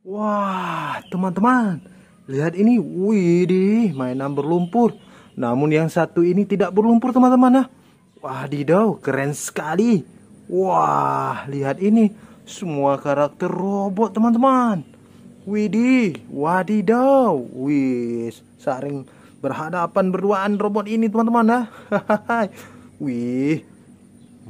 Wah, teman-teman, lihat ini. Widih, mainan berlumpur. Namun yang satu ini tidak berlumpur, teman-teman. Ya. Wadidaw, keren sekali. Wah, lihat ini. Semua karakter robot, teman-teman. Widih, wadidaw. Wis, saring berhadapan berduaan robot ini, teman-teman. Ya. Wih,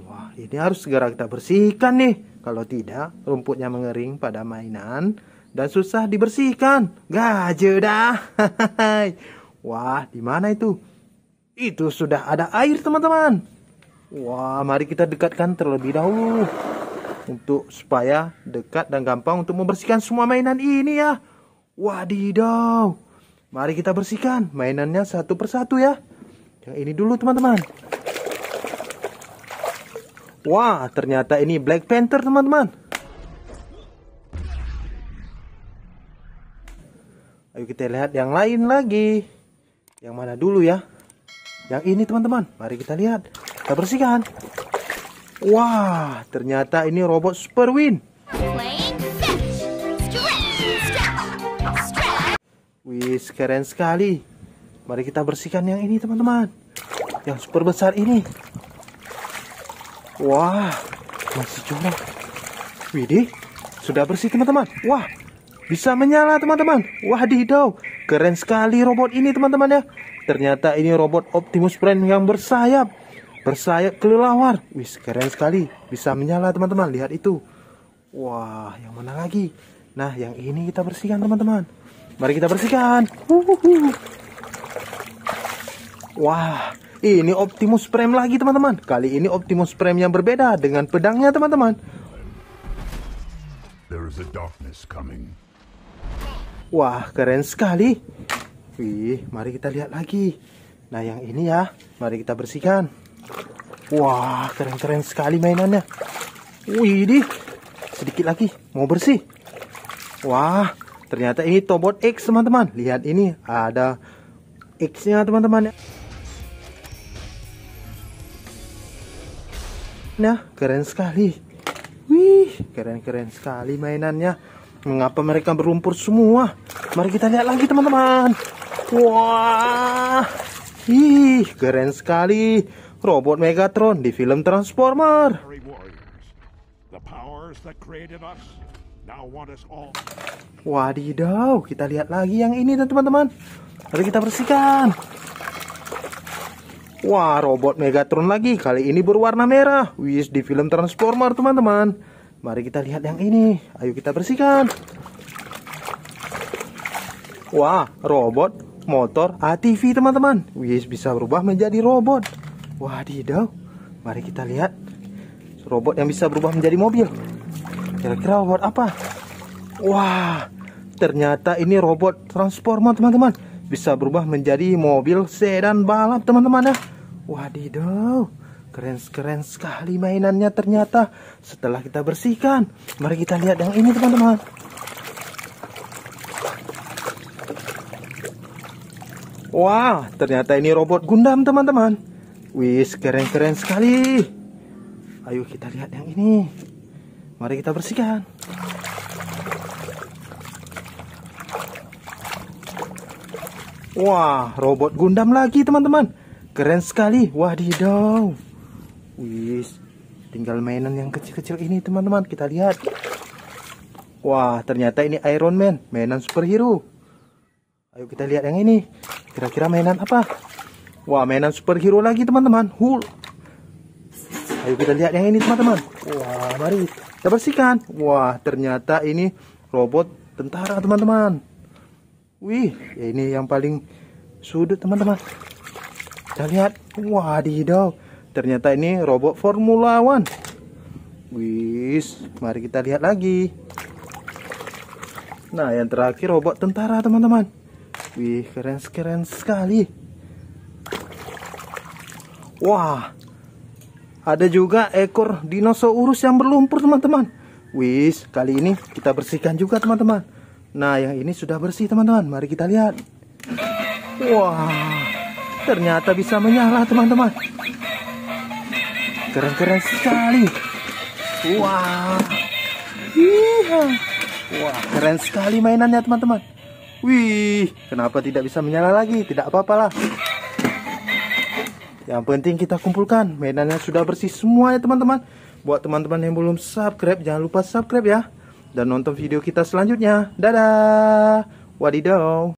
wah ini harus segera kita bersihkan nih. Kalau tidak, rumputnya mengering pada mainan dan susah dibersihkan. Gaje dah. Wah, di mana itu? Itu sudah ada air, teman-teman. Wah, mari kita dekatkan terlebih dahulu untuk supaya dekat dan gampang untuk membersihkan semua mainan ini ya. Wadidaw. Mari kita bersihkan mainannya satu persatu ya. Yang ini dulu, teman-teman. Wah, ternyata ini Black Panther, teman-teman. Ayo kita lihat yang lain lagi. Yang mana dulu ya? Yang ini, teman-teman. Mari kita lihat. Kita bersihkan. Wah, ternyata ini robot Super Win. Wih, keren sekali. Mari kita bersihkan yang ini, teman-teman. Yang super besar ini. Wah, masih curang. Widih, sudah bersih teman-teman. Wah, bisa menyala teman-teman. Wah, didau. Keren sekali robot ini teman-teman ya. Ternyata ini robot Optimus Prime yang bersayap. Bersayap kelelawar. Wih, keren sekali. Bisa menyala teman-teman. Lihat itu. Wah, yang mana lagi? Nah, yang ini kita bersihkan teman-teman. Mari kita bersihkan. Wah, ini Optimus Prime lagi teman-teman. Kali ini Optimus Prime yang berbeda dengan pedangnya teman-teman. Wah, keren sekali. Wih, mari kita lihat lagi. Nah, yang ini ya, mari kita bersihkan. Wah, keren-keren sekali mainannya. Wih, di sedikit lagi mau bersih. Wah, ternyata ini Tobot X teman-teman. Lihat ini ada X-nya teman-teman. Nah, keren sekali. Wih, keren-keren sekali mainannya. Mengapa mereka berumpur semua? Mari kita lihat lagi teman-teman. Wah, ih, keren sekali. Robot Megatron di film Transformer. Wadidaw, kita lihat lagi yang ini teman-teman. Mari kita bersihkan. Wah, robot Megatron lagi. Kali ini berwarna merah. Wis di film Transformer, teman-teman. Mari kita lihat yang ini. Ayo kita bersihkan. Wah, robot motor ATV, teman-teman. Wis bisa berubah menjadi robot. Wadidaw. Mari kita lihat robot yang bisa berubah menjadi mobil. Kira-kira robot apa? Wah, ternyata ini robot Transformer, teman-teman bisa berubah menjadi mobil sedan balap teman-teman ya wadidaw keren-keren sekali mainannya ternyata setelah kita bersihkan mari kita lihat yang ini teman-teman Wah, ternyata ini robot Gundam teman-teman. Wis, keren-keren sekali. Ayo kita lihat yang ini. Mari kita bersihkan. Wah, robot Gundam lagi teman-teman. Keren sekali. Wadidaw. Wis, tinggal mainan yang kecil-kecil ini teman-teman. Kita lihat. Wah, ternyata ini Iron Man, mainan superhero. Ayo kita lihat yang ini. Kira-kira mainan apa? Wah, mainan superhero lagi teman-teman. Hulk. Ayo kita lihat yang ini teman-teman. Wah, mari kita bersihkan. Wah, ternyata ini robot tentara teman-teman. Wih, ini yang paling sudut teman-teman. Kita lihat, wadidaw. Ternyata ini robot Formula One. Wis, mari kita lihat lagi. Nah, yang terakhir robot tentara teman-teman. Wih, keren-keren sekali. Wah, ada juga ekor dinosaurus yang berlumpur teman-teman. Wis, kali ini kita bersihkan juga teman-teman. Nah, yang ini sudah bersih, teman-teman. Mari kita lihat. Wah, ternyata bisa menyala, teman-teman. Keren-keren sekali. Wah. Iya. Wah, keren sekali mainannya teman-teman. Wih, kenapa tidak bisa menyala lagi? Tidak apa-apalah. Yang penting kita kumpulkan. Mainannya sudah bersih semua ya teman-teman. Buat teman-teman yang belum subscribe, jangan lupa subscribe ya. Dan nonton video kita selanjutnya. Dadah. Wadidaw.